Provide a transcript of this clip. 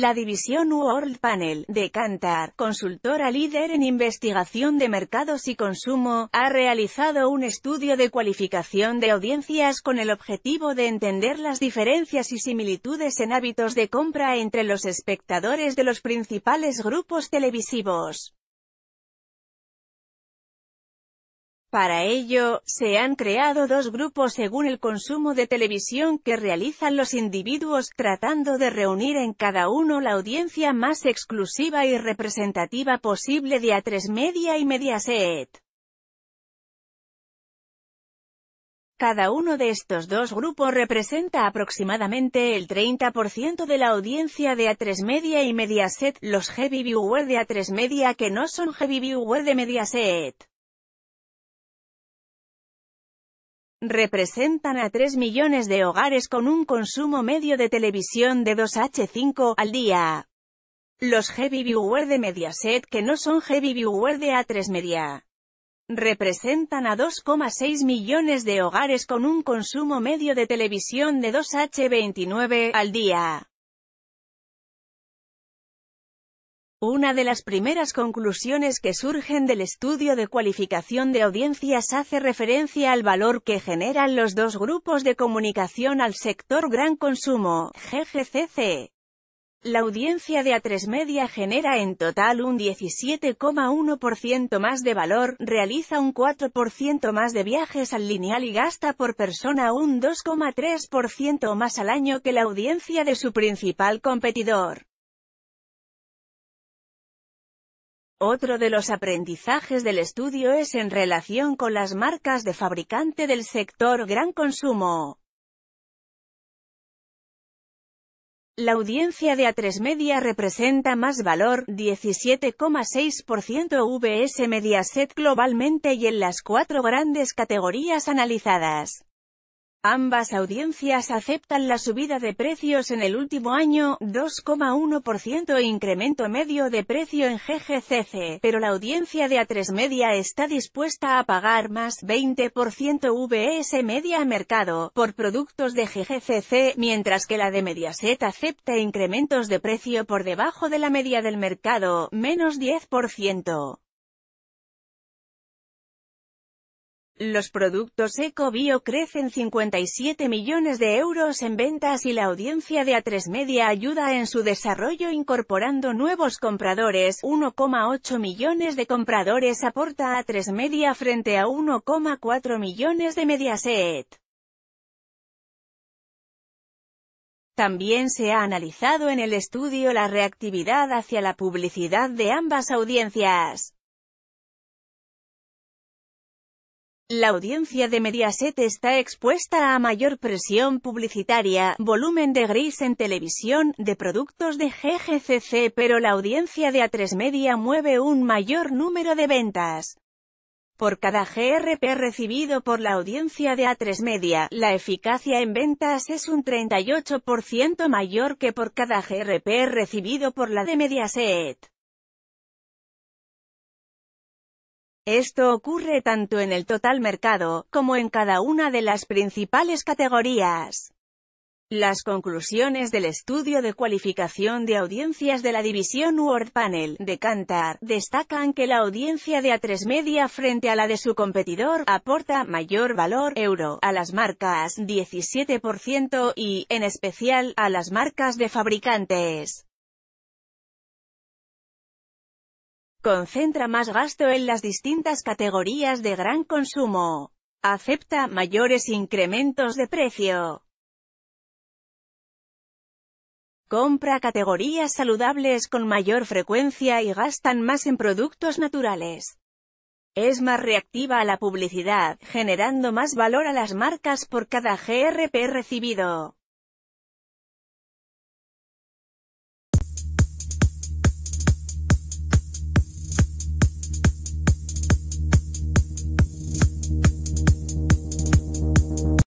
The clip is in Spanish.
la división World Panel, de Kantar, consultora líder en investigación de mercados y consumo, ha realizado un estudio de cualificación de audiencias con el objetivo de entender las diferencias y similitudes en hábitos de compra entre los espectadores de los principales grupos televisivos. Para ello, se han creado dos grupos según el consumo de televisión que realizan los individuos, tratando de reunir en cada uno la audiencia más exclusiva y representativa posible de A3 Media y Mediaset. Cada uno de estos dos grupos representa aproximadamente el 30% de la audiencia de A3 Media y Mediaset, los heavy viewer de A3 Media que no son heavy viewer de Mediaset. Representan a 3 millones de hogares con un consumo medio de televisión de 2H5 al día. Los heavy viewer de Mediaset que no son heavy viewer de A3 Media representan a 2,6 millones de hogares con un consumo medio de televisión de 2H29 al día. Una de las primeras conclusiones que surgen del estudio de cualificación de audiencias hace referencia al valor que generan los dos grupos de comunicación al sector gran consumo, GGCC. La audiencia de A3 Media genera en total un 17,1% más de valor, realiza un 4% más de viajes al lineal y gasta por persona un 2,3% más al año que la audiencia de su principal competidor. Otro de los aprendizajes del estudio es en relación con las marcas de fabricante del sector gran consumo. La audiencia de A3 Media representa más valor, 17,6% VS Mediaset globalmente y en las cuatro grandes categorías analizadas. Ambas audiencias aceptan la subida de precios en el último año, 2,1% incremento medio de precio en GGCC, pero la audiencia de A3 Media está dispuesta a pagar más, 20% VS Media Mercado, por productos de GGCC, mientras que la de Mediaset acepta incrementos de precio por debajo de la media del mercado, menos 10%. Los productos Eco-Bio crecen 57 millones de euros en ventas y la audiencia de A3 Media ayuda en su desarrollo incorporando nuevos compradores. 1,8 millones de compradores aporta A3 Media frente a 1,4 millones de Mediaset. También se ha analizado en el estudio la reactividad hacia la publicidad de ambas audiencias. La audiencia de Mediaset está expuesta a mayor presión publicitaria, volumen de gris en televisión, de productos de GGCC pero la audiencia de A3 Media mueve un mayor número de ventas. Por cada GRP recibido por la audiencia de A3 Media, la eficacia en ventas es un 38% mayor que por cada GRP recibido por la de Mediaset. Esto ocurre tanto en el total mercado, como en cada una de las principales categorías. Las conclusiones del estudio de cualificación de audiencias de la división World Panel, de Kantar, destacan que la audiencia de A3 Media frente a la de su competidor, aporta mayor valor, euro, a las marcas, 17%, y, en especial, a las marcas de fabricantes. Concentra más gasto en las distintas categorías de gran consumo. Acepta mayores incrementos de precio. Compra categorías saludables con mayor frecuencia y gastan más en productos naturales. Es más reactiva a la publicidad, generando más valor a las marcas por cada GRP recibido.